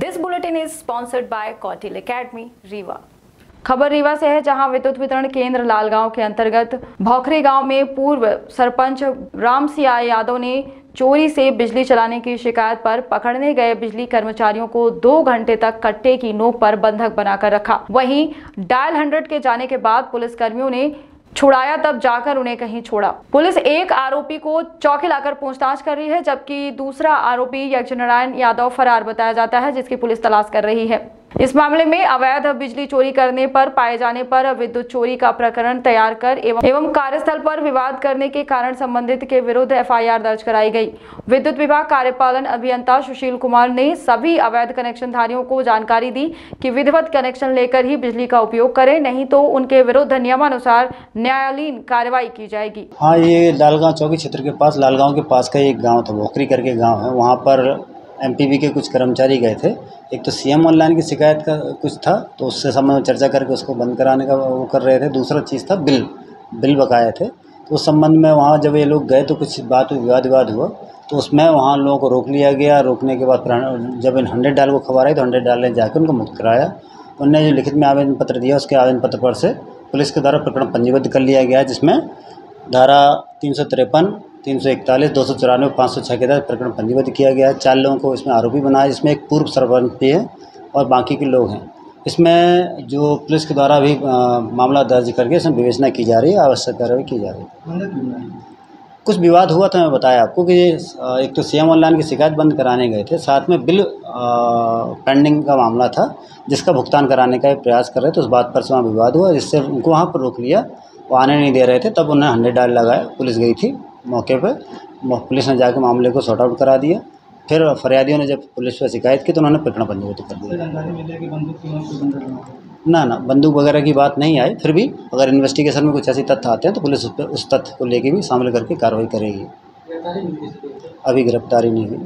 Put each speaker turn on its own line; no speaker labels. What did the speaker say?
This bulletin is sponsored by Kautil academy Rewa खबर रीवा से है, जहाँ विद्युत वितरण केंद्र लालगांव के अंतर्गत भौखरी गाँव में पूर्व सरपंच राम सिया यादव ने चोरी से बिजली चलाने की शिकायत पर पकड़ने गए बिजली कर्मचारियों को दो घंटे तक कट्टे की नोक पर बंधक बनाकर रखा। वहीं डायल हंड्रेड के जाने के बाद पुलिस कर्मियों ने छुड़ाया, तब जाकर उन्हें कहीं छोड़ा। पुलिस एक आरोपी को चौकी लाकर पूछताछ कर रही है, जबकि दूसरा आरोपी यज्ञनारायण यादव फरार बताया जाता है, जिसकी पुलिस तलाश कर रही है। इस मामले में अवैध बिजली चोरी करने पर, पाए जाने पर विद्युत चोरी का प्रकरण तैयार कर एवं एवं कार्यस्थल पर विवाद करने के कारण संबंधित के विरुद्ध एफआईआर दर्ज कराई गई। विद्युत विभाग कार्यपालन अभियंता सुशील कुमार ने सभी अवैध कनेक्शन धारियों को जानकारी दी कि विधिवत कनेक्शन लेकर ही बिजली का उपयोग करें, नहीं तो उनके विरुद्ध नियमानुसार न्यायालयीन कार्रवाई की जाएगी।
हाँ ये लालगांव चौकी क्षेत्र के पास, लालगांव के पास का एक गाँव था भोकरी करके गाँव है। वहाँ पर एमपीवी के कुछ कर्मचारी गए थे। एक तो सीएम ऑनलाइन की शिकायत का कुछ था तो उससे संबंध में चर्चा करके उसको बंद कराने का वो कर रहे थे। दूसरा चीज़ था बिल बिल बकाए थे। तो उस संबंध में वहाँ जब ये लोग गए तो कुछ बात विवाद विवाद हुआ। तो उसमें वहाँ लोगों को रोक लिया गया। रोकने के बाद जब इन हंड्रेड डाल को खबर आई तो हंड्रेड डाल ने जाकर उनको मुक्त कराया। उनने जो लिखित में आवेदन पत्र दिया, उसके आवेदन पत्र पर से पुलिस के द्वारा प्रकरण पंजीबद्ध कर लिया गया, जिसमें धारा तीन सौ तिरपन तीन सौ इकतालीस, दो सौ चौरानवे, पाँच सौ छः के तहत प्रकरण पंजीबद्ध किया गया है। चार लोगों को इसमें आरोपी बनाया जिसमें एक पूर्व सरपंच भी है और बाकी के लोग हैं। इसमें जो पुलिस के द्वारा भी मामला दर्ज करके इसमें विवेचना की जा रही है, आवश्यक कार्रवाई की जा रही है। कुछ विवाद हुआ था, मैं बताया आपको कि एक तो सीएम ऑनलाइन की शिकायत बंद कराने गए थे, साथ में बिल पेंडिंग का मामला था, जिसका भुगतान कराने का प्रयास कर रहे थे, उस बात पर से वहाँ विवाद हुआ, जिससे उनको वहाँ पर रोक लिया। वो आने नहीं दे रहे थे, तब उन्हें हंड्रेड डाल लगाया, पुलिस गई थी। मौके पर पुलिस ने जाकर मामले को सॉर्ट आउट करा दिया। फिर फरियादियों ने जब पुलिस पर शिकायत की तो उन्होंने प्रकरण पंजीबद्ध कर दिया। ना ना बंदूक वगैरह की बात नहीं आई। फिर भी अगर इन्वेस्टिगेशन में कुछ ऐसे तथ्य आते हैं तो पुलिस उस पर उस तथ्य को लेके भी शामिल करके कार्रवाई करेगी। अभी गिरफ्तारी नहीं हुई।